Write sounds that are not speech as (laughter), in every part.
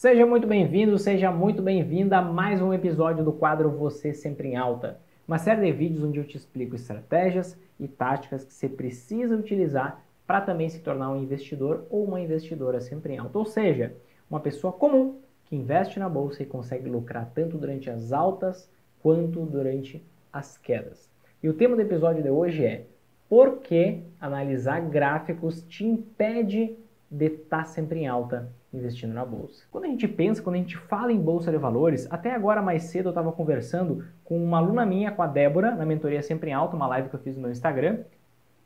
Seja muito bem-vindo, seja muito bem-vinda a mais um episódio do quadro Você Sempre em Alta. Uma série de vídeos onde eu te explico estratégias e táticas que você precisa utilizar para também se tornar um investidor ou uma investidora sempre em alta. Ou seja, uma pessoa comum que investe na bolsa e consegue lucrar tanto durante as altas quanto durante as quedas. E o tema do episódio de hoje é por que analisar gráficos te impede de estar tá sempre em alta investindo na bolsa. Quando a gente pensa, quando a gente fala em bolsa de valores, até agora mais cedo eu estava conversando com uma aluna minha, com a Débora, na mentoria Sempre em Alta, uma live que eu fiz no meu Instagram,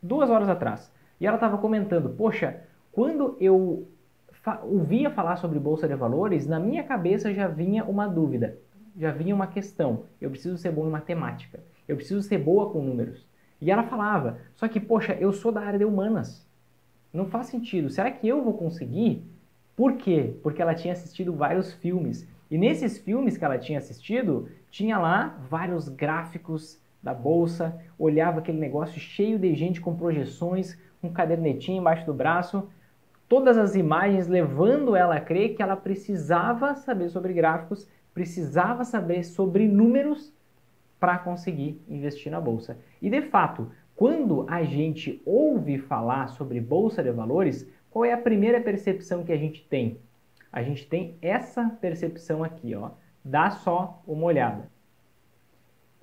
duas horas atrás. E ela estava comentando, poxa, quando eu fa ouvia falar sobre bolsa de valores, na minha cabeça já vinha uma dúvida, já vinha uma questão. Eu preciso ser bom em matemática, eu preciso ser boa com números. E ela falava, só que, poxa, eu sou da área de humanas. Não faz sentido. Será que eu vou conseguir? Por quê? Porque ela tinha assistido vários filmes. E nesses filmes que ela tinha assistido, tinha lá vários gráficos da bolsa, olhava aquele negócio cheio de gente com projeções, um cadernetinho embaixo do braço, todas as imagens levando ela a crer que ela precisava saber sobre gráficos, precisava saber sobre números para conseguir investir na bolsa. E de fato, quando a gente ouve falar sobre bolsa de valores, qual é a primeira percepção que a gente tem? A gente tem essa percepção aqui, ó. Dá só uma olhada.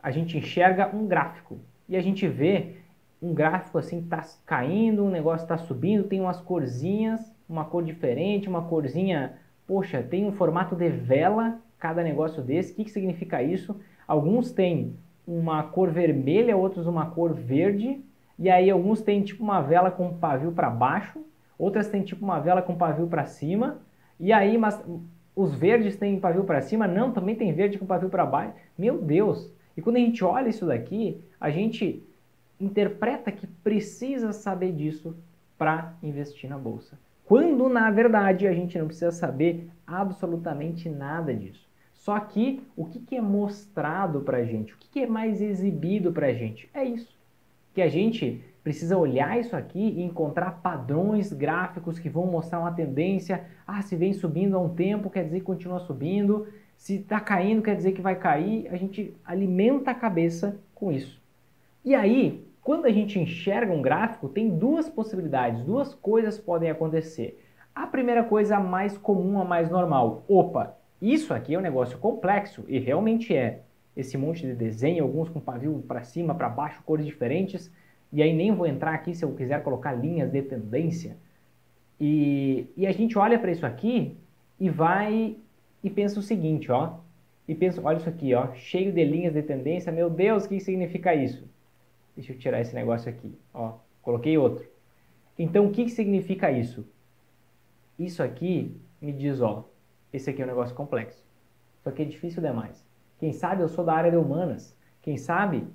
A gente enxerga um gráfico e a gente vê um gráfico assim tá caindo, um negócio está subindo, tem umas corzinhas, uma cor diferente, uma corzinha, poxa, tem um formato de vela cada negócio desse. O que, que significa isso? Alguns têm uma cor vermelha, outros uma cor verde, e aí alguns têm tipo uma vela com pavio para baixo, outras têm tipo uma vela com pavio para cima, e aí mas os verdes têm pavio para cima, não, também tem verde com pavio para baixo. Meu Deus! E quando a gente olha isso daqui, a gente interpreta que precisa saber disso para investir na bolsa. Quando na verdade a gente não precisa saber absolutamente nada disso. Só que o que, que é mostrado para a gente, o que, que é mais exibido para a gente? É isso. Que a gente precisa olhar isso aqui e encontrar padrões gráficos que vão mostrar uma tendência. Ah, se vem subindo há um tempo, quer dizer que continua subindo. Se está caindo, quer dizer que vai cair. A gente alimenta a cabeça com isso. E aí, quando a gente enxerga um gráfico, tem duas possibilidades, duas coisas podem acontecer. A primeira coisa, a mais comum, a mais normal. Opa, isso aqui é um negócio complexo e realmente é. Esse monte de desenho, alguns com pavio para cima, para baixo, cores diferentes. E aí nem vou entrar aqui se eu quiser colocar linhas de tendência. E, e a gente olha para isso aqui e vai e pensa o seguinte, ó. E pensa, olha isso aqui, ó, cheio de linhas de tendência. Meu Deus, o que significa isso? Deixa eu tirar esse negócio aqui, ó. Coloquei outro. Então, o que significa isso? Isso aqui me diz, ó, esse aqui é um negócio complexo. Só que é difícil demais. Quem sabe eu sou da área de humanas. Quem sabe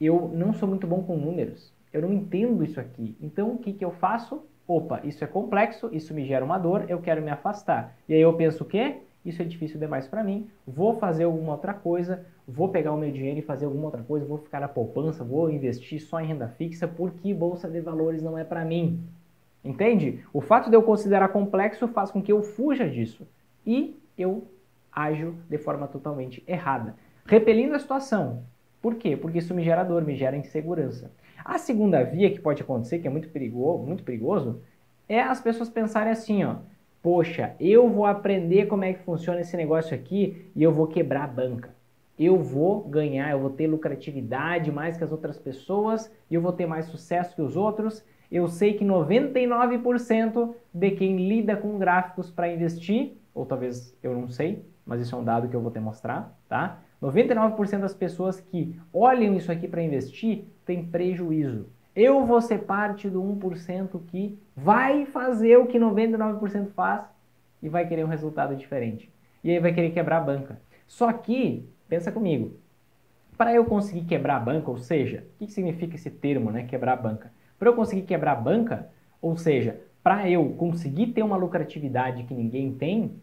eu não sou muito bom com números. Eu não entendo isso aqui. Então o que, que eu faço? Opa, isso é complexo, isso me gera uma dor, eu quero me afastar. E aí eu penso o quê? Isso é difícil demais para mim, vou fazer alguma outra coisa, vou pegar o meu dinheiro e fazer alguma outra coisa, vou ficar na poupança, vou investir só em renda fixa, porque bolsa de valores não é para mim. Entende? O fato de eu considerar complexo faz com que eu fuja disso e eu ajo de forma totalmente errada, repelindo a situação. Por quê? Porque isso me gera dor, me gera insegurança. A segunda via que pode acontecer, que é muito perigoso, muito perigoso, é as pessoas pensarem assim, ó, poxa, eu vou aprender como é que funciona esse negócio aqui e eu vou quebrar a banca. Eu vou ganhar, eu vou ter lucratividade mais que as outras pessoas, e eu vou ter mais sucesso que os outros. Eu sei que 99% de quem lida com gráficos para investir ou talvez eu não sei, mas isso é um dado que eu vou te mostrar, tá? 99% das pessoas que olham isso aqui para investir têm prejuízo. Eu vou ser parte do 1% que vai fazer o que 99% faz e vai querer um resultado diferente. E aí vai querer quebrar a banca. Só que, pensa comigo, para eu conseguir quebrar a banca, ou seja, o que significa esse termo, né, quebrar a banca? Para eu conseguir quebrar a banca, ou seja, para eu conseguir ter uma lucratividade que ninguém tem,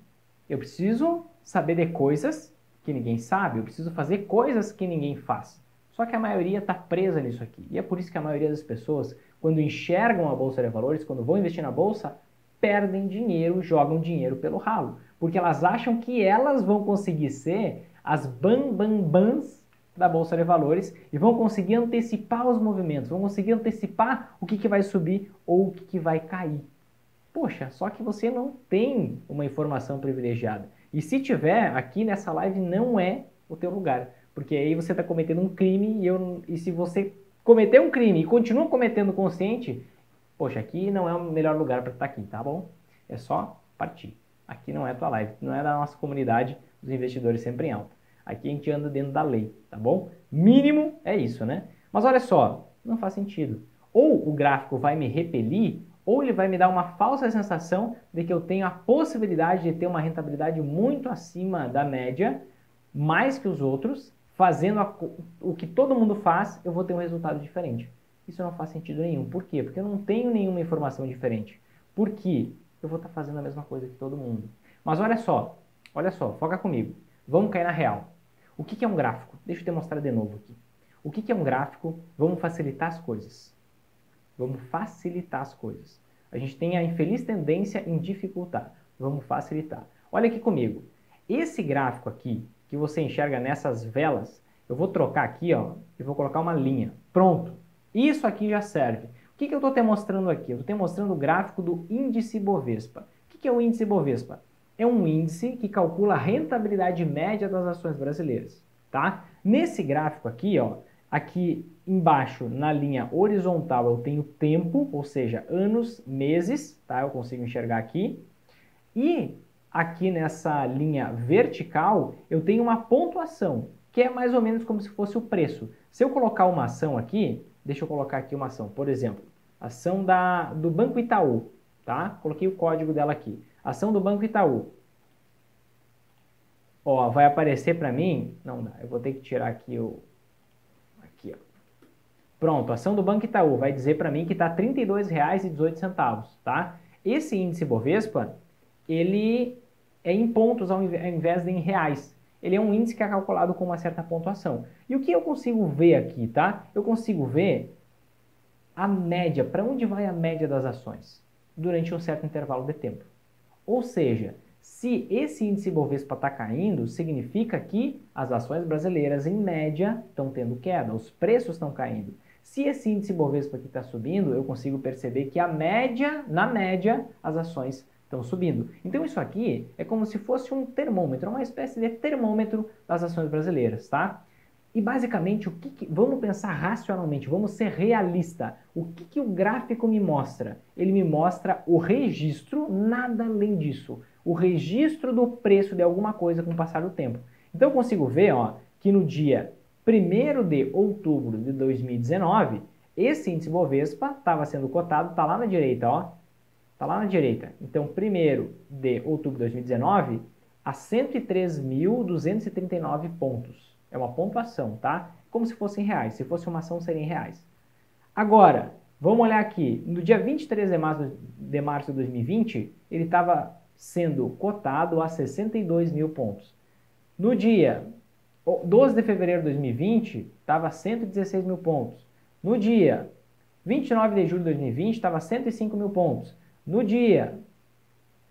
eu preciso saber de coisas que ninguém sabe, eu preciso fazer coisas que ninguém faz. Só que a maioria está presa nisso aqui. E é por isso que a maioria das pessoas, quando enxergam a bolsa de valores, quando vão investir na bolsa, perdem dinheiro, jogam dinheiro pelo ralo, porque elas acham que elas vão conseguir ser as bambambans da Bolsa de Valores e vão conseguir antecipar os movimentos, vão conseguir antecipar o que, que vai subir ou o que, que vai cair. Poxa, só que você não tem uma informação privilegiada. E se tiver, aqui nessa live não é o teu lugar. Porque aí você está cometendo um crime e, eu, e se você cometer um crime e continua cometendo consciente, poxa, aqui não é o melhor lugar para estar tá aqui, tá bom? É só partir. Aqui não é tua live, não é da nossa comunidade dos investidores sempre em alta. Aqui a gente anda dentro da lei, tá bom? Mínimo é isso, né? Mas olha só, não faz sentido. Ou o gráfico vai me repelir, ou ele vai me dar uma falsa sensação de que eu tenho a possibilidade de ter uma rentabilidade muito acima da média, mais que os outros, fazendo a, o que todo mundo faz, eu vou ter um resultado diferente. Isso não faz sentido nenhum. Por quê? Porque eu não tenho nenhuma informação diferente. Por quê? Eu vou estar fazendo a mesma coisa que todo mundo. Mas olha só, olha só, foca comigo. Vamos cair na real. O que é um gráfico? Deixa eu te mostrar de novo aqui. O que é um gráfico? Vamos facilitar as coisas. Vamos facilitar as coisas. A gente tem a infeliz tendência em dificultar. Vamos facilitar. Olha aqui comigo. Esse gráfico aqui, que você enxerga nessas velas, eu vou trocar aqui ó, e vou colocar uma linha. Pronto. Isso aqui já serve. O que, que eu estou te mostrando aqui? Eu estou te mostrando o gráfico do índice Bovespa. O que, que é o índice Bovespa? É um índice que calcula a rentabilidade média das ações brasileiras. Tá? Nesse gráfico aqui, ó, aqui embaixo na linha horizontal eu tenho tempo, ou seja, anos, meses, tá? Eu consigo enxergar aqui. E aqui nessa linha vertical eu tenho uma pontuação, que é mais ou menos como se fosse o preço. Se eu colocar uma ação aqui, deixa eu colocar aqui uma ação, por exemplo, ação da, do Banco Itaú, tá? Coloquei o código dela aqui. Ação do Banco Itaú. Ó, vai aparecer para mim, não dá, eu vou ter que tirar aqui o. Pronto, ação do Banco Itaú vai dizer para mim que está R$ 32,18, tá? Esse índice Bovespa, ele é em pontos ao invés de em reais ele é um índice que é calculado com uma certa pontuação. E o que eu consigo ver aqui, tá? Eu consigo ver a média, para onde vai a média das ações durante um certo intervalo de tempo. Ou seja, se esse índice Bovespa está caindo, significa que as ações brasileiras, em média, estão tendo queda, os preços estão caindo. Se esse índice Bovespa aqui está subindo, eu consigo perceber que a média, na média, as ações estão subindo. Então isso aqui é como se fosse um termômetro, uma espécie de termômetro das ações brasileiras, tá? E basicamente, o que, que vamos pensar racionalmente, vamos ser realista. O que, que o gráfico me mostra? Ele me mostra o registro, nada além disso. O registro do preço de alguma coisa com o passar do tempo. Então eu consigo ver ó, que no dia 1 de outubro de 2019, esse índice Bovespa estava sendo cotado, está lá na direita, ó, Está lá na direita. Então, 1 de outubro de 2019 a 103.239 pontos. É uma pontuação, tá? Como se fosse em reais. Se fosse uma ação, seria em reais. Agora, vamos olhar aqui. No dia 23 de março de, março de 2020, ele estava sendo cotado a 62 mil pontos. No dia 12 de fevereiro de 2020, estava 116 mil pontos. No dia 29 de julho de 2020, estava 105 mil pontos. No dia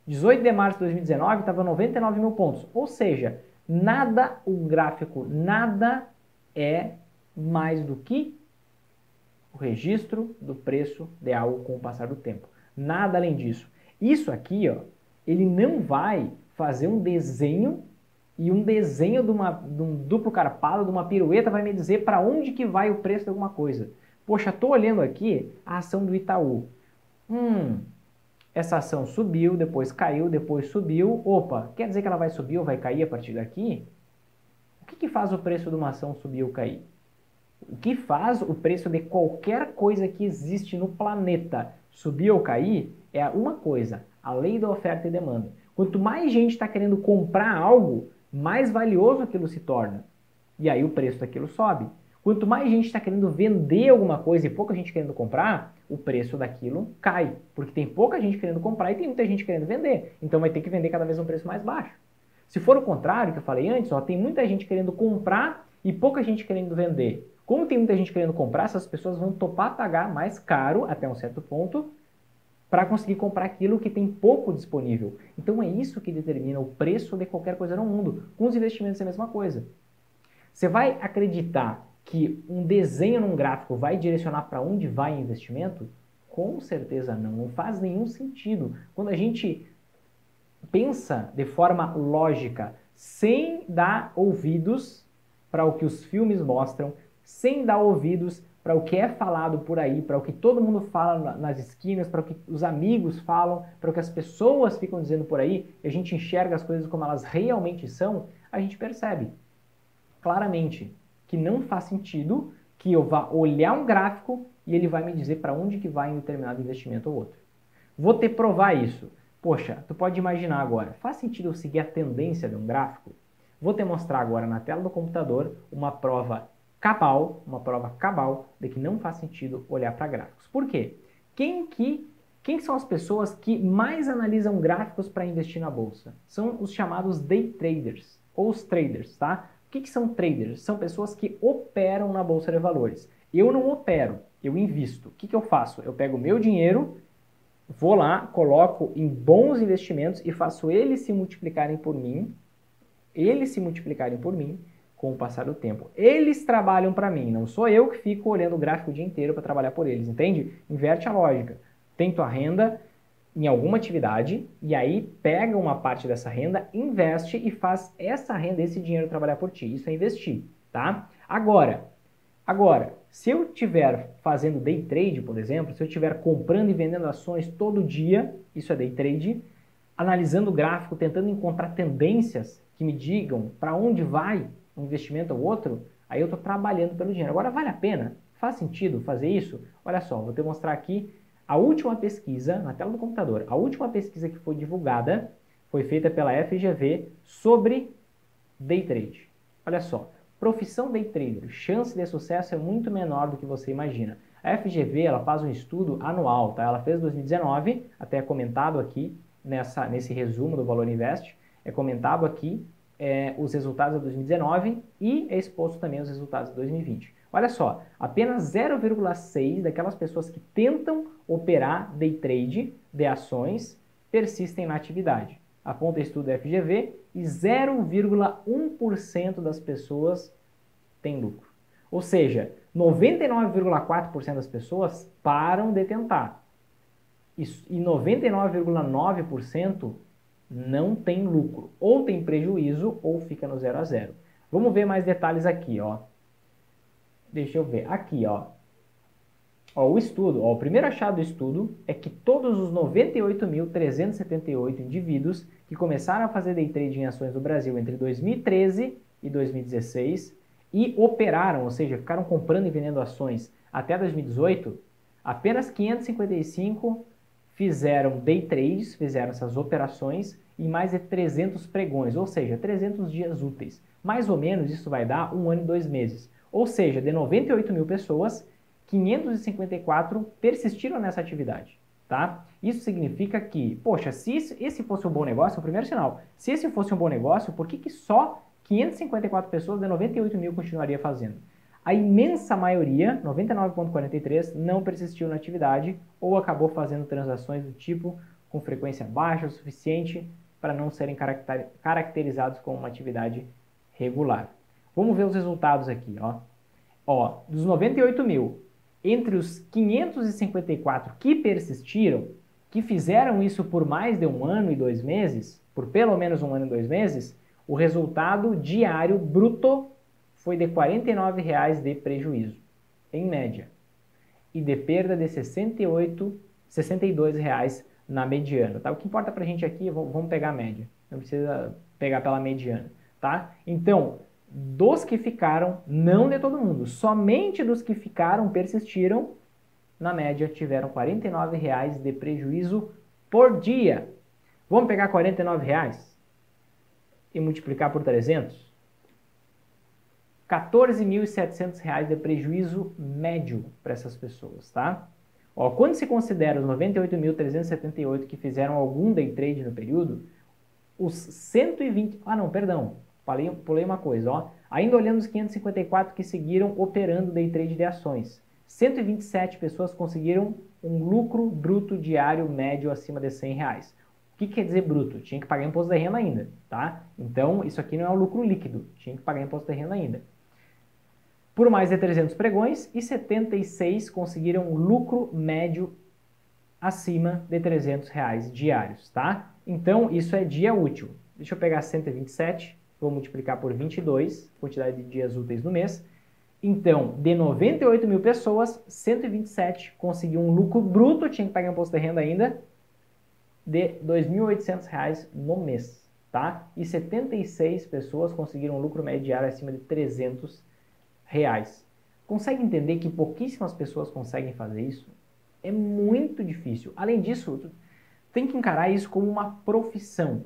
18 de março de 2019 estava 99 mil pontos. Ou seja, nada, o gráfico, nada é mais do que o registro do preço de algo com o passar do tempo. Nada além disso. Isso aqui, ó, ele não vai fazer um desenho e um desenho de, uma, de um duplo carpado, de uma pirueta, vai me dizer para onde que vai o preço de alguma coisa. Poxa, estou olhando aqui a ação do Itaú. Hum, essa ação subiu, depois caiu, depois subiu. Opa, quer dizer que ela vai subir ou vai cair a partir daqui? O que, que faz o preço de uma ação subir ou cair? O que faz o preço de qualquer coisa que existe no planeta subir ou cair é uma coisa, a lei da oferta e demanda. Quanto mais gente está querendo comprar algo, mais valioso aquilo se torna. E aí o preço daquilo sobe. Quanto mais gente está querendo vender alguma coisa e pouca gente querendo comprar, o preço daquilo cai. Porque tem pouca gente querendo comprar e tem muita gente querendo vender. Então vai ter que vender cada vez um preço mais baixo. Se for o contrário, que eu falei antes, ó, tem muita gente querendo comprar e pouca gente querendo vender. Como tem muita gente querendo comprar, essas pessoas vão topar pagar mais caro até um certo ponto para conseguir comprar aquilo que tem pouco disponível. Então é isso que determina o preço de qualquer coisa no mundo. Com os investimentos é a mesma coisa. Você vai acreditar que um desenho num gráfico vai direcionar para onde vai o investimento? Com certeza não, não faz nenhum sentido. Quando a gente pensa de forma lógica, sem dar ouvidos para o que os filmes mostram, sem dar ouvidos para o que é falado por aí, para o que todo mundo fala nas esquinas, para o que os amigos falam, para o que as pessoas ficam dizendo por aí, e a gente enxerga as coisas como elas realmente são, a gente percebe claramente que não faz sentido que eu vá olhar um gráfico e ele vai me dizer para onde que vai em determinado investimento ou outro. Vou ter provar isso. Poxa, tu pode imaginar agora, faz sentido eu seguir a tendência de um gráfico? Vou te mostrar agora na tela do computador uma prova cabal, uma prova cabal de que não faz sentido olhar para gráficos. Por quê? Quem que quem são as pessoas que mais analisam gráficos para investir na bolsa? São os chamados day traders ou os traders, tá? O que, que são traders? São pessoas que operam na bolsa de valores. Eu não opero, eu invisto. O que, que eu faço? Eu pego meu dinheiro, vou lá, coloco em bons investimentos e faço eles se multiplicarem por mim, eles se multiplicarem por mim com o passar do tempo. Eles trabalham para mim, não sou eu que fico olhando o gráfico o dia inteiro para trabalhar por eles, entende? Inverte a lógica. Tem tua renda em alguma atividade e aí pega uma parte dessa renda, investe e faz essa renda, esse dinheiro trabalhar por ti. Isso é investir, tá? Agora, agora, se eu estiver fazendo day trade, por exemplo, se eu estiver comprando e vendendo ações todo dia, isso é day trade, analisando o gráfico, tentando encontrar tendências que me digam para onde vai um investimento ou outro, aí eu estou trabalhando pelo dinheiro. Agora, vale a pena? Faz sentido fazer isso? Olha só, vou te mostrar aqui a última pesquisa, na tela do computador, a última pesquisa que foi divulgada foi feita pela FGV sobre day trade. Olha só, profissão day trader, chance de sucesso é muito menor do que você imagina. A FGV ela faz um estudo anual, tá? Ela fez 2019, até comentado aqui nessa, nesse resumo do Valor Invest, é comentado aqui é, os resultados de 2019 e é exposto também os resultados de 2020. Olha só, apenas 0,6 daquelas pessoas que tentam operar day trade de ações persistem na atividade. Aponta estudo FGV e 0,1% das pessoas têm lucro. Ou seja, 99,4% das pessoas param de tentar. E 99,9% não tem lucro. Ou tem prejuízo ou fica no zero a zero. Vamos ver mais detalhes aqui, ó. Deixa eu ver. Aqui, ó. ó o estudo, ó, o primeiro achado do estudo é que todos os 98.378 indivíduos que começaram a fazer day trade em ações no Brasil entre 2013 e 2016 e operaram, ou seja, ficaram comprando e vendendo ações até 2018, apenas 555 fizeram day trades, fizeram essas operações em mais de 300 pregões, ou seja, 300 dias úteis. Mais ou menos isso vai dar um ano e dois meses. Ou seja, de 98 mil pessoas, 554 persistiram nessa atividade. Tá? Isso significa que, poxa, se esse fosse um bom negócio, é o primeiro sinal. Se esse fosse um bom negócio, por que, que só 554 pessoas de 98 mil continuaria fazendo? A imensa maioria, 99,43%, não persistiu na atividade ou acabou fazendo transações do tipo com frequência baixa o suficiente para não serem caracterizados como uma atividade regular. Vamos ver os resultados aqui. Ó. Ó, dos 98 mil, entre os 554 que persistiram, que fizeram isso por mais de um ano e dois meses, por pelo menos um ano e dois meses, o resultado diário bruto foi de R$ 49,00 de prejuízo, em média, e de perda de R$ 68, 62,00 na mediana. Tá? O que importa para a gente aqui, vamos pegar a média, não precisa pegar pela mediana. Tá? Então, dos que ficaram, não de todo mundo, somente dos que ficaram, persistiram, na média tiveram R$ 49,00 de prejuízo por dia. Vamos pegar R$ 49,00 e multiplicar por 300? 14.700 reais de prejuízo médio para essas pessoas, tá? Ó, quando se considera os 98.378 que fizeram algum day trade no período, os 120... Ah, não, perdão. Falei, pulei uma coisa, ó. Ainda olhando os 554 que seguiram operando day trade de ações. 127 pessoas conseguiram um lucro bruto diário médio acima de 100 reais. O que quer dizer bruto? Tinha que pagar imposto de renda ainda, tá? Então, isso aqui não é um lucro líquido, tinha que pagar imposto de renda ainda. Por mais de 300 pregões e 76 conseguiram lucro médio acima de 300 reais diários, tá? Então, isso é dia útil. Deixa eu pegar 127, vou multiplicar por 22, quantidade de dias úteis no mês. Então, de 98 mil pessoas, 127 conseguiu um lucro bruto, tinha que pagar imposto de renda ainda, de R$ 2.800 no mês, tá? E 76 pessoas conseguiram um lucro médio diário acima de 300 reais. Consegue entender que pouquíssimas pessoas conseguem fazer isso? É muito difícil. Além disso, tem que encarar isso como uma profissão.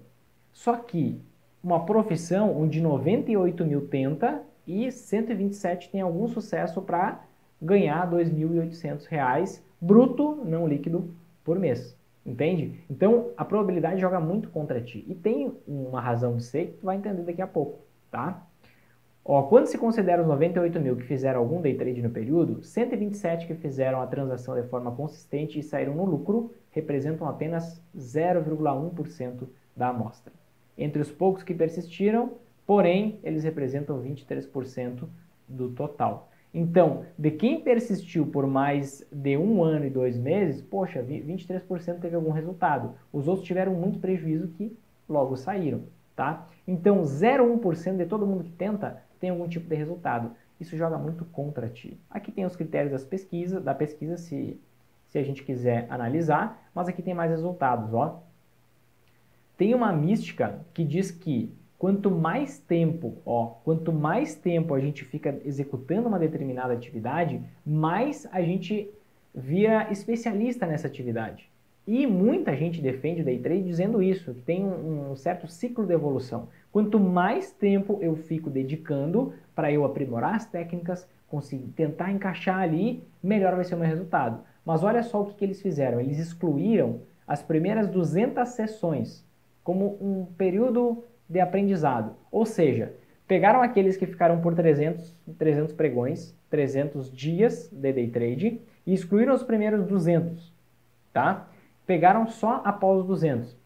Só que uma profissão onde 98 mil tenta e 127 tem algum sucesso para ganhar R$ 2.800 bruto, não líquido, por mês. Entende? Então, a probabilidade joga muito contra ti. E tem uma razão de ser que tu vai entender daqui a pouco, tá? Ó, quando se considera os 98 mil que fizeram algum day trade no período, 127 que fizeram a transação de forma consistente e saíram no lucro representam apenas 0,1% da amostra. Entre os poucos que persistiram, porém, eles representam 23% do total. Então, de quem persistiu por mais de um ano e dois meses, poxa, 23% teve algum resultado. Os outros tiveram muito prejuízo que logo saíram, tá? Então, 0,1% de todo mundo que tenta tem algum tipo de resultado. Isso joga muito contra ti. Aqui tem os critérios das pesquisas, da pesquisa, se, se a gente quiser analisar, mas aqui tem mais resultados, ó. Tem uma mística que diz que Quanto mais tempo, ó, quanto mais tempo a gente fica executando uma determinada atividade, mais a gente vira especialista nessa atividade. E muita gente defende o day trade dizendo isso, que tem um, um certo ciclo de evolução. Quanto mais tempo eu fico dedicando para eu aprimorar as técnicas, conseguir tentar encaixar ali, melhor vai ser o meu resultado. Mas olha só o que, que eles fizeram. Eles excluíram as primeiras 200 sessões como um período de aprendizado. Ou seja, pegaram aqueles que ficaram por 300, 300 pregões, 300 dias de day trade e excluíram os primeiros 200, tá? Pegaram só após os 200.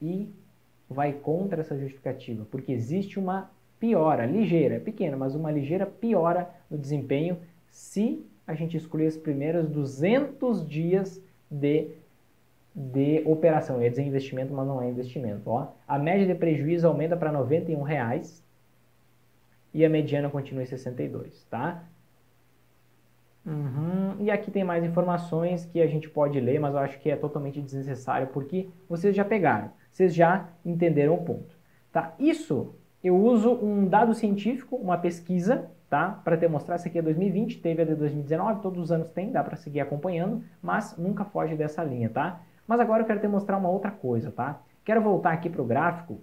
E vai contra essa justificativa, porque existe uma piora, ligeira, pequena, mas uma ligeira piora no desempenho se a gente excluir os primeiros 200 dias de de operação. Eu ia dizer investimento, mas não é investimento. Ó. A média de prejuízo aumenta para R$ 91,00 e a mediana continua em 62, tá? Uhum. E aqui tem mais informações que a gente pode ler, mas eu acho que é totalmente desnecessário porque vocês já pegaram, vocês já entenderam o ponto. Tá? Isso eu uso um dado científico, uma pesquisa, tá? Para te mostrar, essa aqui é 2020, teve a de 2019, todos os anos tem, dá para seguir acompanhando, mas nunca foge dessa linha, tá? Mas agora eu quero te mostrar uma outra coisa, tá? Quero voltar aqui para o gráfico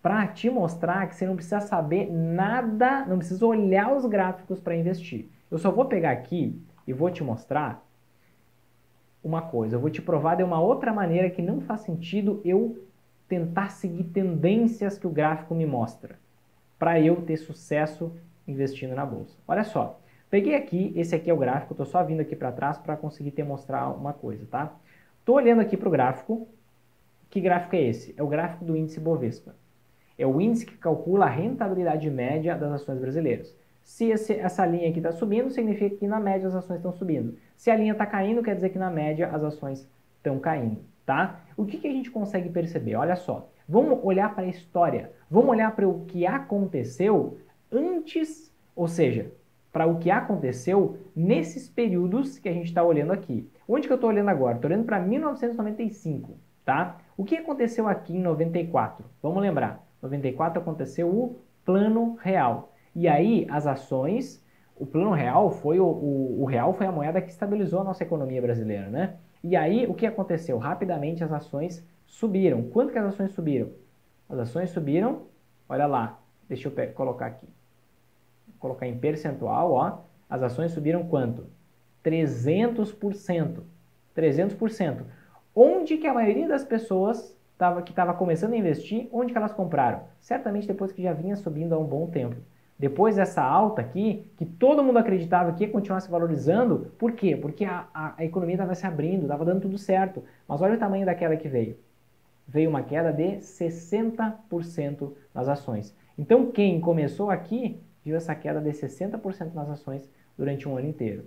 para te mostrar que você não precisa saber nada, não precisa olhar os gráficos para investir. Eu só vou pegar aqui e vou te mostrar uma coisa. Eu vou te provar de uma outra maneira que não faz sentido eu tentar seguir tendências que o gráfico me mostra para eu ter sucesso investindo na bolsa. Olha só, peguei aqui, esse aqui é o gráfico, estou só vindo aqui para trás para conseguir te mostrar uma coisa, tá? Estou olhando aqui para o gráfico. Que gráfico é esse? É o gráfico do índice Bovespa. É o índice que calcula a rentabilidade média das ações brasileiras. Se esse, essa linha aqui está subindo, significa que na média as ações estão subindo. Se a linha está caindo, quer dizer que na média as ações estão caindo, tá? O que, que a gente consegue perceber? Olha só, vamos olhar para a história, vamos olhar para o que aconteceu antes, ou seja, para o que aconteceu nesses períodos que a gente está olhando aqui. Onde que eu estou olhando agora? Estou olhando para 1995, tá? O que aconteceu aqui em 94? Vamos lembrar, 94 aconteceu o Plano Real. E aí as ações, o Plano Real foi o, o, o real foi a moeda que estabilizou a nossa economia brasileira, né? E aí o que aconteceu? Rapidamente as ações subiram. Quanto que as ações subiram? As ações subiram, olha lá, deixa eu colocar aqui. Vou colocar em percentual, ó. As ações subiram quanto? 300%. 300%. Onde que a maioria das pessoas tava, que estava começando a investir, onde que elas compraram? Certamente depois que já vinha subindo há um bom tempo. Depois dessa alta aqui, que todo mundo acreditava que ia continuar se valorizando, por quê? Porque a, a, a economia estava se abrindo, estava dando tudo certo. Mas olha o tamanho da queda que veio. Veio uma queda de 60% nas ações. Então quem começou aqui viu essa queda de 60% nas ações durante um ano inteiro.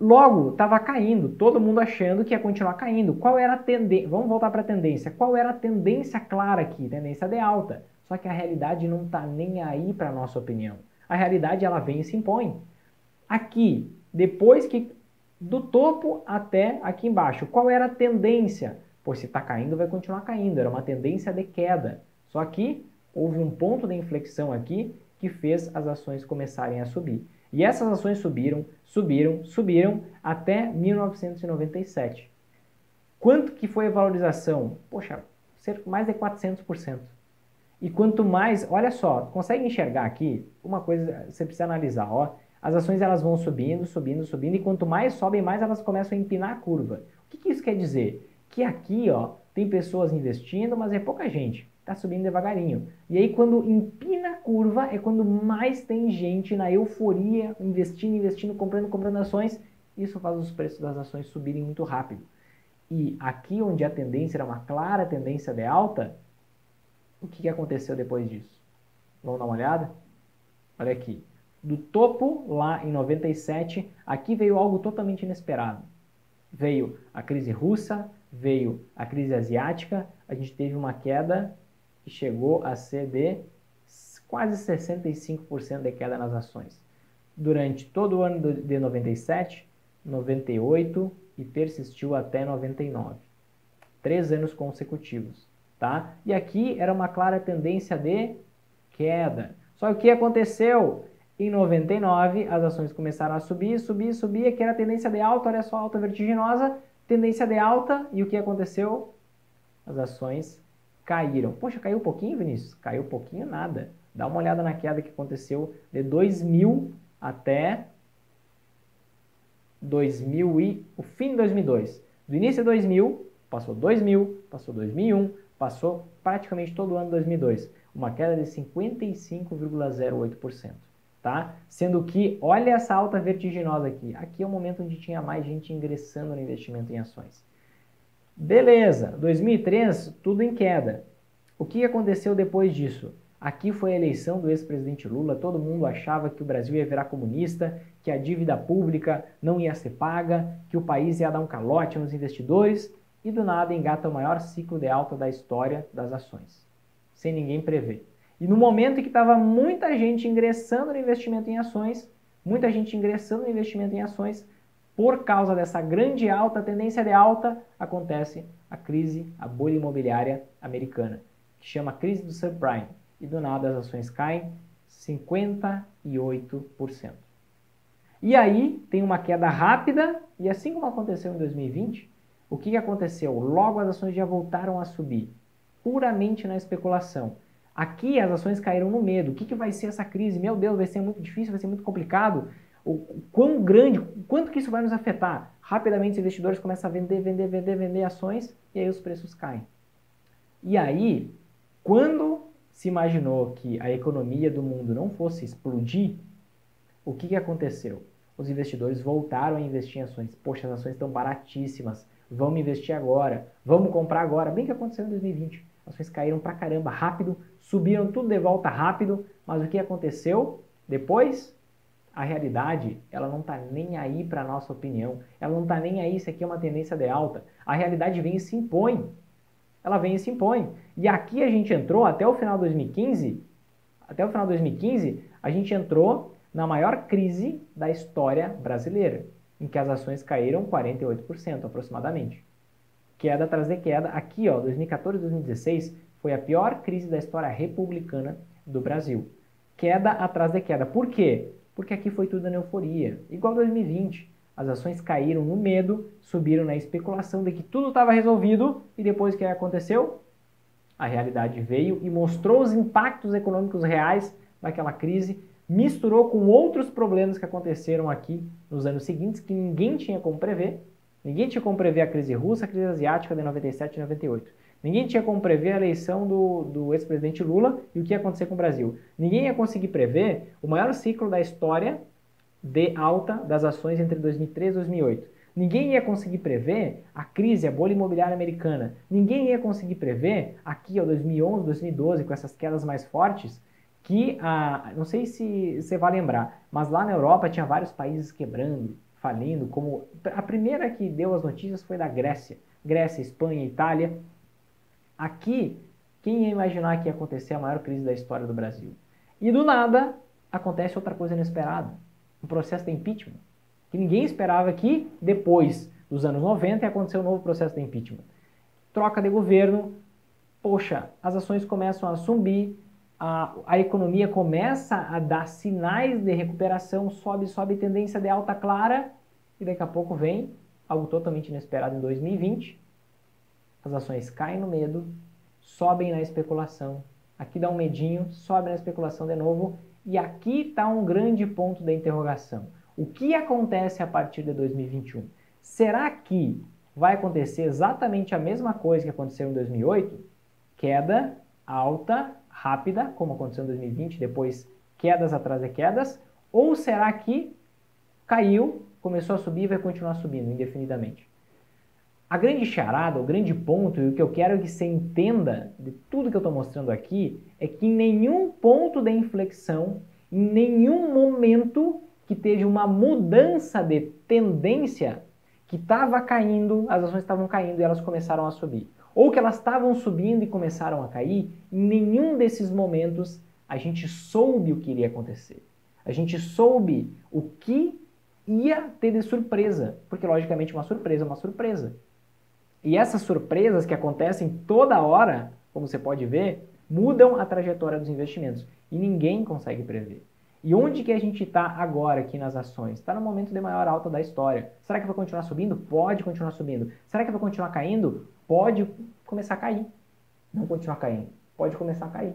Logo, estava caindo, todo mundo achando que ia continuar caindo. Qual era a tendência? Vamos voltar para a tendência. Qual era a tendência clara aqui? Tendência de alta. Só que a realidade não está nem aí para a nossa opinião. A realidade ela vem e se impõe. Aqui, depois que do topo até aqui embaixo, qual era a tendência? Pois se está caindo, vai continuar caindo. Era uma tendência de queda. Só que houve um ponto de inflexão aqui que fez as ações começarem a subir. E essas ações subiram, subiram, subiram até 1997. Quanto que foi a valorização? Poxa, mais de 400%. E quanto mais, olha só, consegue enxergar aqui uma coisa, você precisa analisar, ó. As ações elas vão subindo, subindo, subindo e quanto mais sobem, mais elas começam a empinar a curva. O que, que isso quer dizer? Que aqui, ó, tem pessoas investindo, mas é pouca gente está subindo devagarinho. E aí quando empina a curva é quando mais tem gente na euforia, investindo, investindo, comprando, comprando ações. Isso faz os preços das ações subirem muito rápido. E aqui onde a tendência era uma clara tendência de alta, o que aconteceu depois disso? Vamos dar uma olhada? Olha aqui. Do topo, lá em 97, aqui veio algo totalmente inesperado. Veio a crise russa, veio a crise asiática, a gente teve uma queda que chegou a ser de quase 65% de queda nas ações. Durante todo o ano de 97, 98 e persistiu até 99. Três anos consecutivos. Tá? E aqui era uma clara tendência de queda. Só que o que aconteceu? Em 99, as ações começaram a subir, subir, subir, que era tendência de alta, olha só, alta vertiginosa, tendência de alta, e o que aconteceu? As ações caíram. Poxa, caiu um pouquinho, Vinícius? Caiu um pouquinho nada. Dá uma olhada na queda que aconteceu de 2000 até 2000 e o fim de 2002. Do início de 2000, passou 2000, passou 2001, passou praticamente todo o ano de 2002. Uma queda de 55,08%. Tá? Sendo que, olha essa alta vertiginosa aqui. Aqui é o momento onde tinha mais gente ingressando no investimento em ações. Beleza, 2003, tudo em queda. O que aconteceu depois disso? Aqui foi a eleição do ex-presidente Lula, todo mundo achava que o Brasil ia virar comunista, que a dívida pública não ia ser paga, que o país ia dar um calote nos investidores, e do nada engata o maior ciclo de alta da história das ações, sem ninguém prever. E no momento em que estava muita gente ingressando no investimento em ações, muita gente ingressando no investimento em ações, por causa dessa grande alta, tendência de alta, acontece a crise, a bolha imobiliária americana, que chama crise do subprime. E do nada as ações caem 58%. E aí tem uma queda rápida, e assim como aconteceu em 2020, o que aconteceu? Logo as ações já voltaram a subir, puramente na especulação. Aqui as ações caíram no medo. O que, vai ser essa crise? Meu Deus, vai ser muito difícil, vai ser muito complicado o quão grande, quanto que isso vai nos afetar? Rapidamente os investidores começam a vender, vender, vender, vender ações e aí os preços caem. E aí, quando se imaginou que a economia do mundo não fosse explodir, o que, que aconteceu? Os investidores voltaram a investir em ações. Poxa, as ações estão baratíssimas. Vamos investir agora. Vamos comprar agora. Bem que aconteceu em 2020. As ações caíram pra caramba rápido, subiram tudo de volta rápido. Mas o que aconteceu depois? a realidade, ela não está nem aí para nossa opinião. Ela não está nem aí se aqui é uma tendência de alta. A realidade vem e se impõe. Ela vem e se impõe. E aqui a gente entrou até o final de 2015, até o final de 2015, a gente entrou na maior crise da história brasileira, em que as ações caíram 48% aproximadamente. Queda atrás de queda. Aqui, ó, 2014 e 2016 foi a pior crise da história republicana do Brasil. Queda atrás de queda. Por quê? porque aqui foi tudo na euforia. Igual 2020, as ações caíram no medo, subiram na especulação de que tudo estava resolvido e depois o que aconteceu? A realidade veio e mostrou os impactos econômicos reais daquela crise, misturou com outros problemas que aconteceram aqui nos anos seguintes que ninguém tinha como prever. Ninguém tinha como prever a crise russa, a crise asiática de 97 e 98. Ninguém tinha como prever a eleição do, do ex-presidente Lula e o que ia acontecer com o Brasil. Ninguém ia conseguir prever o maior ciclo da história de alta das ações entre 2003 e 2008. Ninguém ia conseguir prever a crise, a bolha imobiliária americana. Ninguém ia conseguir prever aqui, ó, 2011, 2012, com essas quedas mais fortes, que, ah, não sei se você vai lembrar, mas lá na Europa tinha vários países quebrando, falindo, como a primeira que deu as notícias foi da Grécia. Grécia, Espanha, Itália. Aqui, quem ia imaginar que ia acontecer a maior crise da história do Brasil? E do nada, acontece outra coisa inesperada. Um processo de impeachment. Que ninguém esperava que, depois dos anos 90, ia acontecer um novo processo de impeachment. Troca de governo, poxa, as ações começam a subir, a, a economia começa a dar sinais de recuperação, sobe, sobe, tendência de alta clara, e daqui a pouco vem algo totalmente inesperado em 2020, as ações caem no medo, sobem na especulação. Aqui dá um medinho, sobe na especulação de novo. E aqui está um grande ponto da interrogação. O que acontece a partir de 2021? Será que vai acontecer exatamente a mesma coisa que aconteceu em 2008? Queda alta, rápida, como aconteceu em 2020, depois quedas atrás de quedas? Ou será que caiu, começou a subir e vai continuar subindo indefinidamente? A grande charada, o grande ponto, e o que eu quero que você entenda de tudo que eu estou mostrando aqui, é que em nenhum ponto da inflexão, em nenhum momento que teve uma mudança de tendência, que estava caindo, as ações estavam caindo e elas começaram a subir. Ou que elas estavam subindo e começaram a cair, em nenhum desses momentos a gente soube o que iria acontecer. A gente soube o que ia ter de surpresa, porque logicamente uma surpresa é uma surpresa. E essas surpresas que acontecem toda hora, como você pode ver, mudam a trajetória dos investimentos e ninguém consegue prever. E onde que a gente está agora aqui nas ações? Está no momento de maior alta da história. Será que vai continuar subindo? Pode continuar subindo. Será que vai continuar caindo? Pode começar a cair. Não continuar caindo. Pode começar a cair.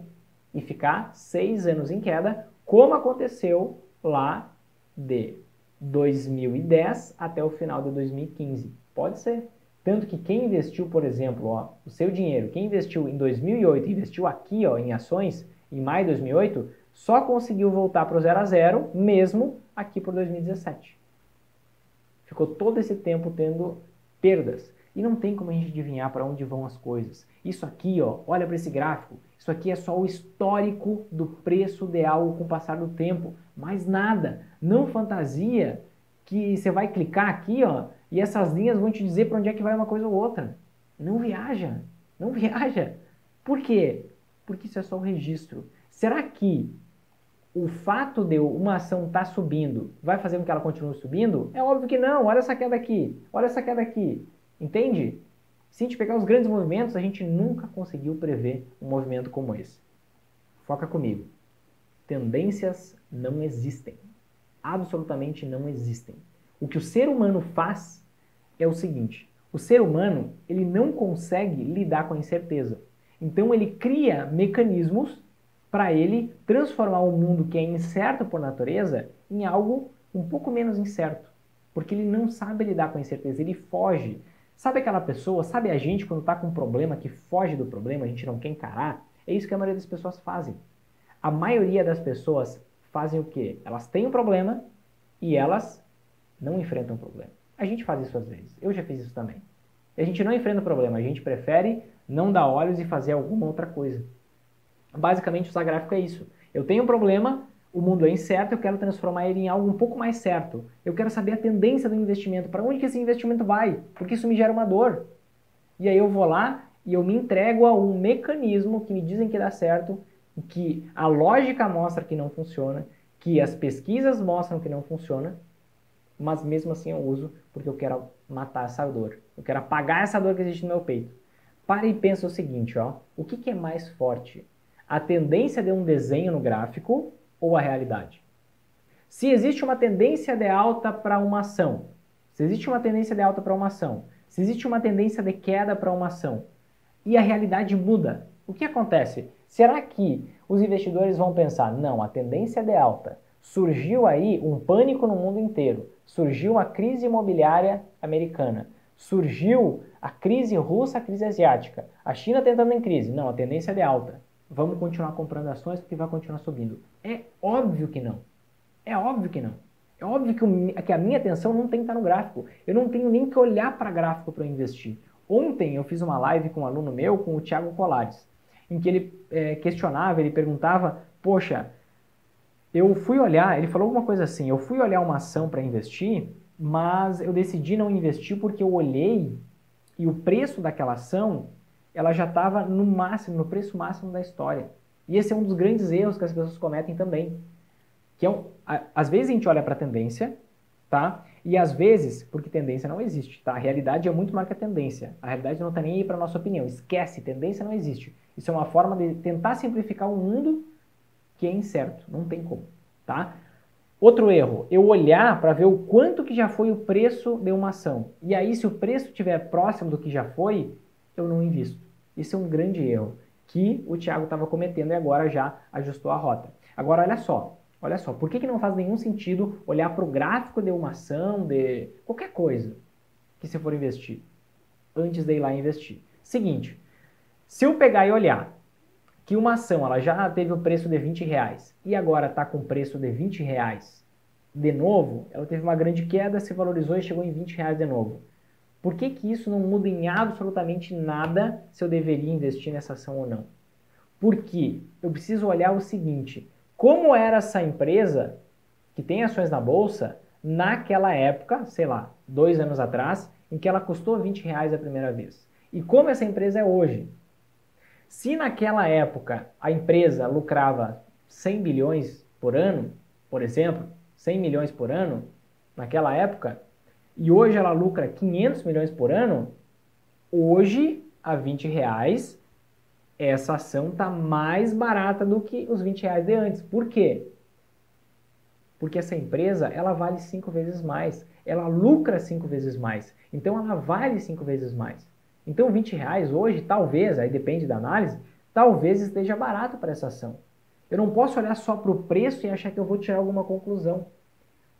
E ficar seis anos em queda, como aconteceu lá de 2010 até o final de 2015. Pode ser. Tanto que quem investiu, por exemplo, ó, o seu dinheiro, quem investiu em 2008 investiu aqui ó, em ações, em maio de 2008, só conseguiu voltar para o zero a zero mesmo aqui por 2017. Ficou todo esse tempo tendo perdas. E não tem como a gente adivinhar para onde vão as coisas. Isso aqui, ó, olha para esse gráfico. Isso aqui é só o histórico do preço de algo com o passar do tempo. Mais nada. Não fantasia que você vai clicar aqui, ó, e essas linhas vão te dizer para onde é que vai uma coisa ou outra. Não viaja, não (laughs) viaja. Por quê? Porque isso é só o registro. Será que o fato de uma ação estar tá subindo vai fazer com que ela continue subindo? É óbvio que não. Olha essa queda aqui, olha essa queda aqui. Entende? Se a gente pegar os grandes movimentos, a gente nunca conseguiu prever um movimento como esse. Foca comigo. Tendências não existem. Absolutamente não existem. O que o ser humano faz é o seguinte: o ser humano ele não consegue lidar com a incerteza. Então ele cria mecanismos para ele transformar o mundo que é incerto por natureza em algo um pouco menos incerto, porque ele não sabe lidar com a incerteza, ele foge. Sabe aquela pessoa, sabe a gente quando está com um problema que foge do problema, a gente não quer encarar? É isso que a maioria das pessoas fazem. A maioria das pessoas fazem o quê? Elas têm um problema e elas não enfrentam o problema. A gente faz isso às vezes. Eu já fiz isso também. A gente não enfrenta o problema, a gente prefere não dar olhos e fazer alguma outra coisa. Basicamente, usar gráfico é isso. Eu tenho um problema, o mundo é incerto, eu quero transformar ele em algo um pouco mais certo. Eu quero saber a tendência do investimento, para onde que esse investimento vai, porque isso me gera uma dor. E aí eu vou lá e eu me entrego a um mecanismo que me dizem que dá certo, que a lógica mostra que não funciona, que as pesquisas mostram que não funciona, mas mesmo assim eu uso porque eu quero matar essa dor. Eu quero apagar essa dor que existe no meu peito. Pare e pensa o seguinte, ó. O que, que é mais forte? A tendência de um desenho no gráfico ou a realidade? Se existe uma tendência de alta para uma ação, se existe uma tendência de alta para uma ação, se existe uma tendência de queda para uma ação, e a realidade muda, o que acontece? Será que os investidores vão pensar, não, a tendência é de alta, surgiu aí um pânico no mundo inteiro, surgiu a crise imobiliária americana, surgiu a crise russa, a crise asiática, a China tentando em crise. Não, a tendência é de alta. Vamos continuar comprando ações porque vai continuar subindo. É óbvio que não. É óbvio que não. É óbvio que, o, que a minha atenção não tem que estar no gráfico. Eu não tenho nem que olhar para gráfico para investir. Ontem eu fiz uma live com um aluno meu, com o Thiago Colares, em que ele é, questionava, ele perguntava, poxa, eu fui olhar, ele falou alguma coisa assim, eu fui olhar uma ação para investir, mas eu decidi não investir porque eu olhei e o preço daquela ação, ela já estava no máximo, no preço máximo da história. E esse é um dos grandes erros que as pessoas cometem também. Que é um, às vezes a gente olha para a tendência, tá? E às vezes, porque tendência não existe, tá? A realidade é muito mais que a tendência. A realidade não está nem aí para nossa opinião. Esquece, tendência não existe. Isso é uma forma de tentar simplificar um mundo que é incerto, não tem como, tá? Outro erro, eu olhar para ver o quanto que já foi o preço de uma ação. E aí, se o preço estiver próximo do que já foi, eu não invisto. Isso é um grande erro que o Thiago estava cometendo e agora já ajustou a rota. Agora, olha só, olha só, por que, que não faz nenhum sentido olhar para o gráfico de uma ação, de qualquer coisa que você for investir, antes de ir lá investir? Seguinte, se eu pegar e olhar que uma ação ela já teve o preço de 20 reais e agora está com preço de 20 reais de novo, ela teve uma grande queda, se valorizou e chegou em 20 reais de novo. Por que, que isso não muda em absolutamente nada se eu deveria investir nessa ação ou não? Porque eu preciso olhar o seguinte: como era essa empresa que tem ações na bolsa naquela época, sei lá, dois anos atrás, em que ela custou 20 reais a primeira vez? E como essa empresa é hoje? Se naquela época a empresa lucrava 100 bilhões por ano, por exemplo, 100 milhões por ano, naquela época, e hoje ela lucra 500 milhões por ano, hoje, a 20 reais, essa ação está mais barata do que os 20 reais de antes. Por quê? Porque essa empresa, ela vale cinco vezes mais. Ela lucra cinco vezes mais. Então, ela vale cinco vezes mais. Então 20 reais hoje, talvez, aí depende da análise, talvez esteja barato para essa ação. Eu não posso olhar só para o preço e achar que eu vou tirar alguma conclusão.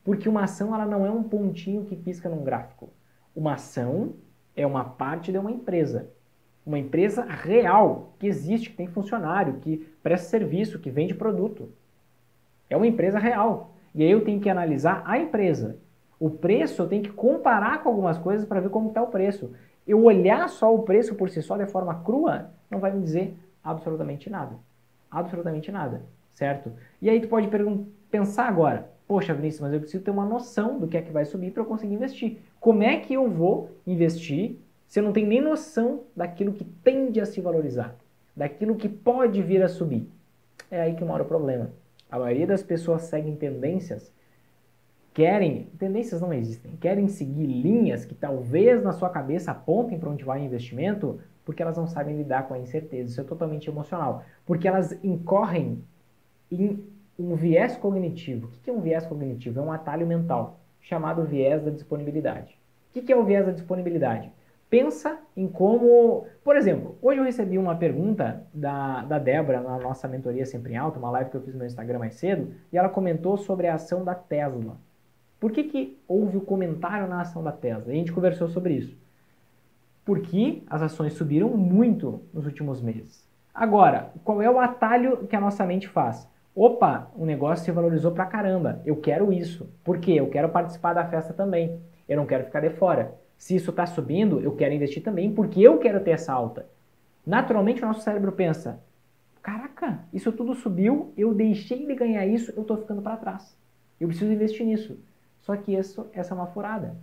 Porque uma ação ela não é um pontinho que pisca num gráfico. Uma ação é uma parte de uma empresa. Uma empresa real, que existe, que tem funcionário, que presta serviço, que vende produto. É uma empresa real. E aí eu tenho que analisar a empresa. O preço eu tenho que comparar com algumas coisas para ver como está o preço eu olhar só o preço por si só de forma crua não vai me dizer absolutamente nada. Absolutamente nada, certo? E aí tu pode pensar agora, poxa Vinícius, mas eu preciso ter uma noção do que é que vai subir para eu conseguir investir. Como é que eu vou investir se eu não tenho nem noção daquilo que tende a se valorizar, daquilo que pode vir a subir? É aí que mora o problema. A maioria das pessoas seguem tendências querem, tendências não existem, querem seguir linhas que talvez na sua cabeça apontem para onde vai o investimento, porque elas não sabem lidar com a incerteza. Isso é totalmente emocional. Porque elas incorrem em um viés cognitivo. O que é um viés cognitivo? É um atalho mental, chamado viés da disponibilidade. O que é o viés da disponibilidade? Pensa em como. Por exemplo, hoje eu recebi uma pergunta da, da Débora na nossa mentoria Sempre em Alta, uma live que eu fiz no Instagram mais cedo, e ela comentou sobre a ação da Tesla. Por que, que houve o comentário na ação da Tesla? A gente conversou sobre isso. Porque as ações subiram muito nos últimos meses. Agora, qual é o atalho que a nossa mente faz? Opa, o negócio se valorizou pra caramba. Eu quero isso. Por quê? Eu quero participar da festa também. Eu não quero ficar de fora. Se isso está subindo, eu quero investir também porque eu quero ter essa alta. Naturalmente, o nosso cérebro pensa: caraca, isso tudo subiu, eu deixei de ganhar isso, eu estou ficando para trás. Eu preciso investir nisso. Só que isso, essa é uma furada.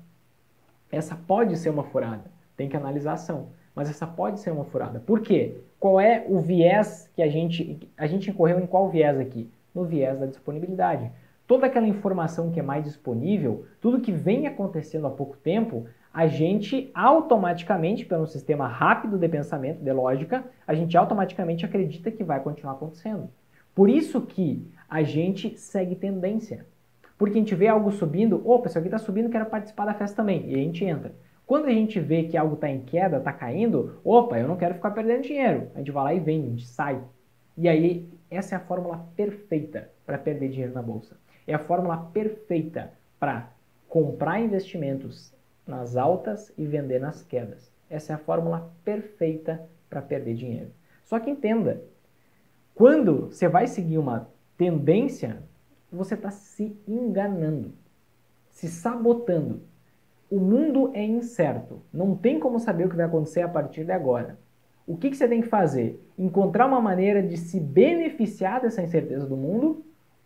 Essa pode ser uma furada. Tem que analisar a ação. Mas essa pode ser uma furada. Por quê? Qual é o viés que a gente. A gente incorreu em qual viés aqui? No viés da disponibilidade. Toda aquela informação que é mais disponível, tudo que vem acontecendo há pouco tempo, a gente automaticamente, pelo sistema rápido de pensamento, de lógica, a gente automaticamente acredita que vai continuar acontecendo. Por isso que a gente segue tendência. Porque a gente vê algo subindo, opa, isso aqui está subindo, quero participar da festa também. E a gente entra. Quando a gente vê que algo está em queda, está caindo, opa, eu não quero ficar perdendo dinheiro. A gente vai lá e vende, a gente sai. E aí, essa é a fórmula perfeita para perder dinheiro na bolsa. É a fórmula perfeita para comprar investimentos nas altas e vender nas quedas. Essa é a fórmula perfeita para perder dinheiro. Só que entenda, quando você vai seguir uma tendência, você está se enganando, se sabotando. O mundo é incerto, não tem como saber o que vai acontecer a partir de agora. O que, que você tem que fazer? Encontrar uma maneira de se beneficiar dessa incerteza do mundo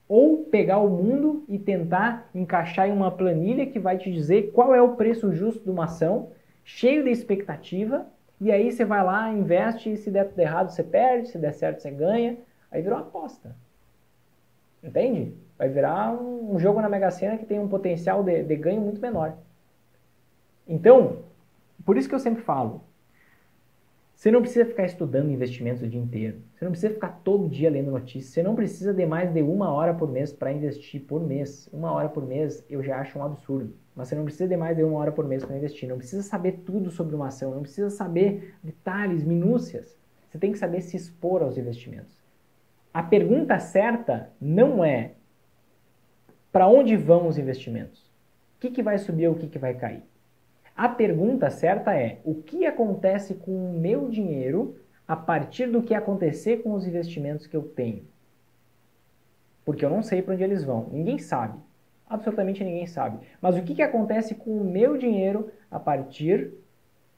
ou pegar o mundo e tentar encaixar em uma planilha que vai te dizer qual é o preço justo de uma ação, cheio de expectativa, e aí você vai lá, investe, e se der tudo errado você perde, se der certo você ganha, aí virou uma aposta. Entende? Vai virar um, jogo na Mega Sena que tem um potencial de, de ganho muito menor. Então, por isso que eu sempre falo, você não precisa ficar estudando investimentos o dia inteiro. Você não precisa ficar todo dia lendo notícias. Você não precisa de mais de uma hora por mês para investir por mês. Uma hora por mês eu já acho um absurdo. Mas você não precisa de mais de uma hora por mês para investir. Não precisa saber tudo sobre uma ação. Não precisa saber detalhes, minúcias. Você tem que saber se expor aos investimentos. A pergunta certa não é para onde vão os investimentos? O que, que vai subir ou o que, que vai cair? A pergunta certa é: o que acontece com o meu dinheiro a partir do que acontecer com os investimentos que eu tenho? Porque eu não sei para onde eles vão. Ninguém sabe. Absolutamente ninguém sabe. Mas o que, que acontece com o meu dinheiro a partir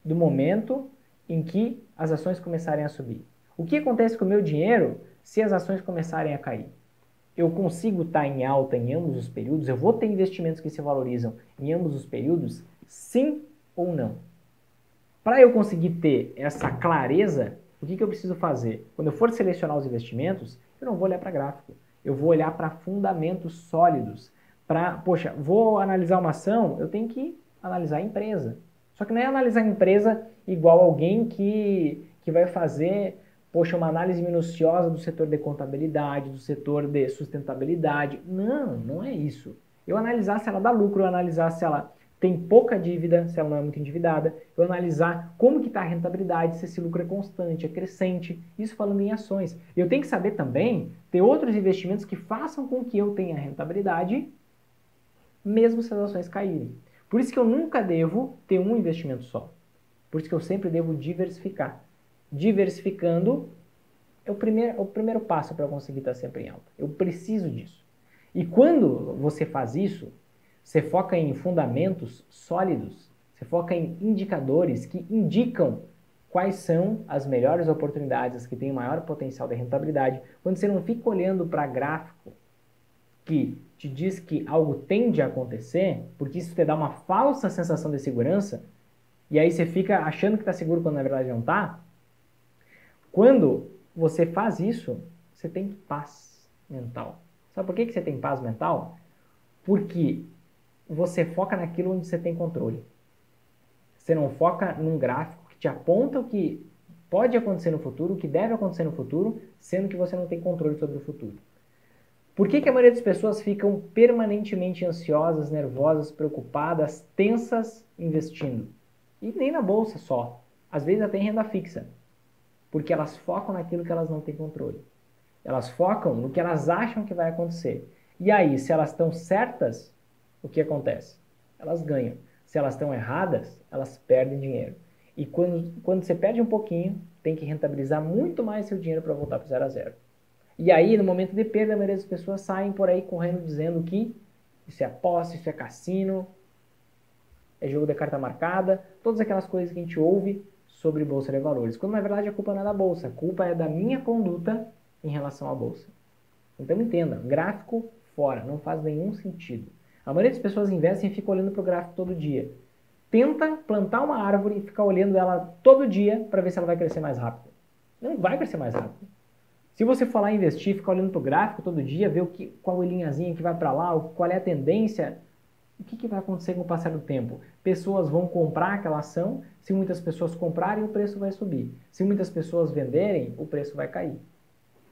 do momento em que as ações começarem a subir? O que acontece com o meu dinheiro se as ações começarem a cair? Eu consigo estar em alta em ambos os períodos? Eu vou ter investimentos que se valorizam em ambos os períodos? Sim ou não. Para eu conseguir ter essa clareza, o que, que eu preciso fazer? Quando eu for selecionar os investimentos, eu não vou olhar para gráfico. Eu vou olhar para fundamentos sólidos. Para, poxa, vou analisar uma ação, eu tenho que analisar a empresa. Só que não é analisar a empresa igual alguém que, que vai fazer, poxa, uma análise minuciosa do setor de contabilidade, do setor de sustentabilidade. Não, não é isso. Eu analisar se ela dá lucro, eu analisar se ela tem pouca dívida, se ela não é muito endividada, eu analisar como que está a rentabilidade, se esse lucro é constante, é crescente, isso falando em ações. Eu tenho que saber também ter outros investimentos que façam com que eu tenha rentabilidade, mesmo se as ações caírem. Por isso que eu nunca devo ter um investimento só. Por isso que eu sempre devo diversificar. Diversificando é o primeiro, é o primeiro passo para conseguir estar sempre em alta. Eu preciso disso. E quando você faz isso, você foca em fundamentos sólidos, você foca em indicadores que indicam quais são as melhores oportunidades, as que têm o maior potencial de rentabilidade. Quando você não fica olhando para gráfico que te diz que algo tende a acontecer, porque isso te dá uma falsa sensação de segurança, e aí você fica achando que está seguro quando na verdade não está. Quando você faz isso, você tem paz mental. Sabe por que, que você tem paz mental? Porque você foca naquilo onde você tem controle. Você não foca num gráfico que te aponta o que pode acontecer no futuro, o que deve acontecer no futuro, sendo que você não tem controle sobre o futuro. Por que, que a maioria das pessoas ficam permanentemente ansiosas, nervosas, preocupadas, tensas investindo? E nem na bolsa só. Às vezes até em renda fixa. Porque elas focam naquilo que elas não têm controle. Elas focam no que elas acham que vai acontecer. E aí, se elas estão certas, o que acontece? Elas ganham. Se elas estão erradas, elas perdem dinheiro. E quando, quando você perde um pouquinho, tem que rentabilizar muito mais seu dinheiro para voltar para zero a zero. E aí, no momento de perda, a maioria das pessoas saem por aí correndo dizendo que isso é aposta, isso é cassino, é jogo de carta marcada, todas aquelas coisas que a gente ouve sobre bolsa de valores. Quando na verdade a culpa não é da bolsa, a culpa é da minha conduta em relação à bolsa. Então entenda, gráfico fora, não faz nenhum sentido. A maioria das pessoas investem e fica olhando para o gráfico todo dia. Tenta plantar uma árvore e ficar olhando ela todo dia para ver se ela vai crescer mais rápido. Não vai crescer mais rápido. Se você for lá investir, ficar olhando para o gráfico todo dia, ver o que, qual linhazinha que vai para lá, qual é a tendência, o que, que vai acontecer com o passar do tempo? Pessoas vão comprar aquela ação, se muitas pessoas comprarem, o preço vai subir. Se muitas pessoas venderem, o preço vai cair.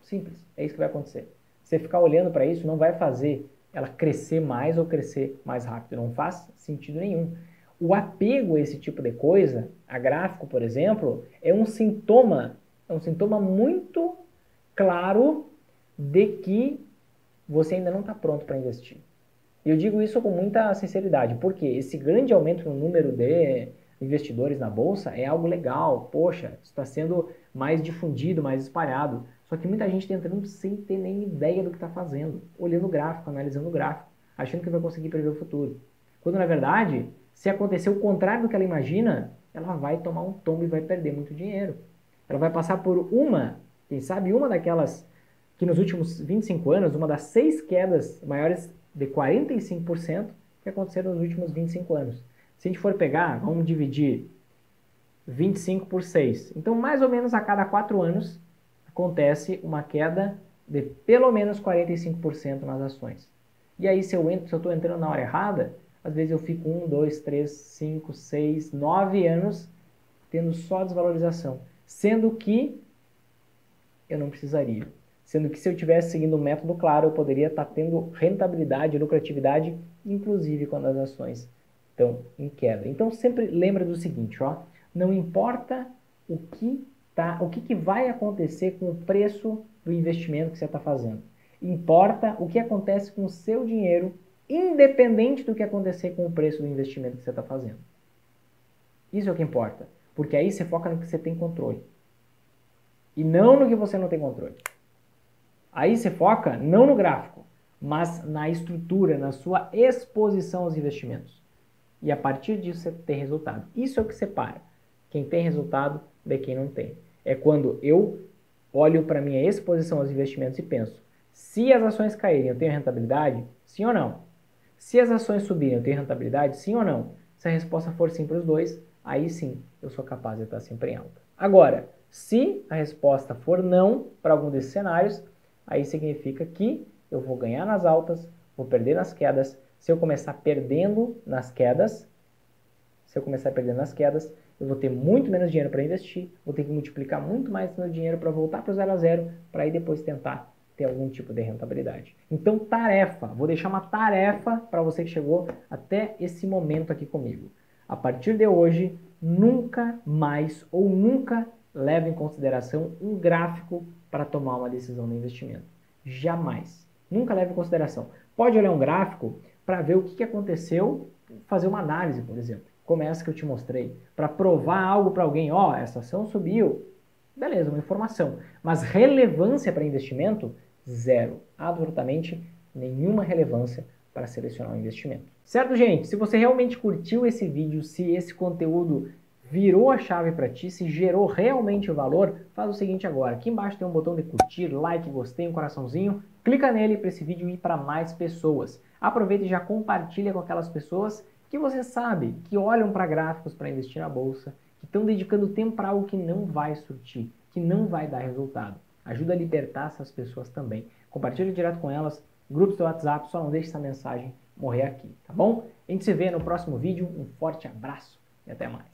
Simples, é isso que vai acontecer. Você ficar olhando para isso não vai fazer ela crescer mais ou crescer mais rápido. Não faz sentido nenhum. O apego a esse tipo de coisa, a gráfico, por exemplo, é um sintoma, é um sintoma muito claro de que você ainda não está pronto para investir. Eu digo isso com muita sinceridade, porque esse grande aumento no número de investidores na bolsa é algo legal, poxa, está sendo mais difundido, mais espalhado. Só que muita gente está entrando sem ter nem ideia do que está fazendo, olhando o gráfico, analisando o gráfico, achando que vai conseguir prever o futuro. Quando na verdade, se acontecer o contrário do que ela imagina, ela vai tomar um tombo e vai perder muito dinheiro. Ela vai passar por uma, quem sabe, uma daquelas que nos últimos 25 anos, uma das seis quedas maiores de 45% que aconteceram nos últimos 25 anos. Se a gente for pegar, vamos dividir 25 por 6. Então, mais ou menos a cada 4 anos, acontece uma queda de pelo menos 45% nas ações. E aí, se eu estou entrando na hora errada, às vezes eu fico 1, 2, 3, 5, 6, 9 anos tendo só desvalorização. Sendo que eu não precisaria. Sendo que se eu tivesse seguindo um método claro, eu poderia estar tendo rentabilidade, lucratividade, inclusive quando as ações estão em queda. Então sempre lembra do seguinte, ó, não importa o que tá, o que, que vai acontecer com o preço do investimento que você está fazendo. Importa o que acontece com o seu dinheiro, independente do que acontecer com o preço do investimento que você está fazendo. Isso é o que importa, porque aí você foca no que você tem controle e não no que você não tem controle. Aí você foca não no gráfico, mas na estrutura, na sua exposição aos investimentos. E a partir disso você tem resultado. Isso é o que separa quem tem resultado de quem não tem. É quando eu olho para minha exposição aos investimentos e penso: se as ações caírem, eu tenho rentabilidade? Sim ou não? Se as ações subirem, eu tenho rentabilidade? Sim ou não? Se a resposta for sim para os dois, aí sim eu sou capaz de estar sempre em alta. Agora, se a resposta for não para algum desses cenários, aí significa que eu vou ganhar nas altas, vou perder nas quedas. Se eu começar perdendo nas quedas, se eu começar perdendo nas quedas, eu vou ter muito menos dinheiro para investir, vou ter que multiplicar muito mais meu dinheiro para voltar para o zero a zero, para aí depois tentar ter algum tipo de rentabilidade. Então, tarefa, vou deixar uma tarefa para você que chegou até esse momento aqui comigo. A partir de hoje, nunca mais ou nunca leve em consideração um gráfico para tomar uma decisão de investimento. Jamais. Nunca leve em consideração. Pode olhar um gráfico para ver o que aconteceu, fazer uma análise, por exemplo como essa que eu te mostrei, para provar algo para alguém, ó, oh, essa ação subiu, beleza, uma informação. Mas relevância para investimento, zero. Absolutamente nenhuma relevância para selecionar um investimento. Certo, gente? Se você realmente curtiu esse vídeo, se esse conteúdo virou a chave para ti, se gerou realmente o valor, faz o seguinte agora. Aqui embaixo tem um botão de curtir, like, gostei, um coraçãozinho. Clica nele para esse vídeo ir para mais pessoas. Aproveita e já compartilha com aquelas pessoas que você sabe que olham para gráficos para investir na bolsa, que estão dedicando tempo para algo que não vai surtir, que não vai dar resultado. Ajuda a libertar essas pessoas também. Compartilhe direto com elas, grupos do WhatsApp, só não deixe essa mensagem morrer aqui, tá bom? A gente se vê no próximo vídeo, um forte abraço e até mais.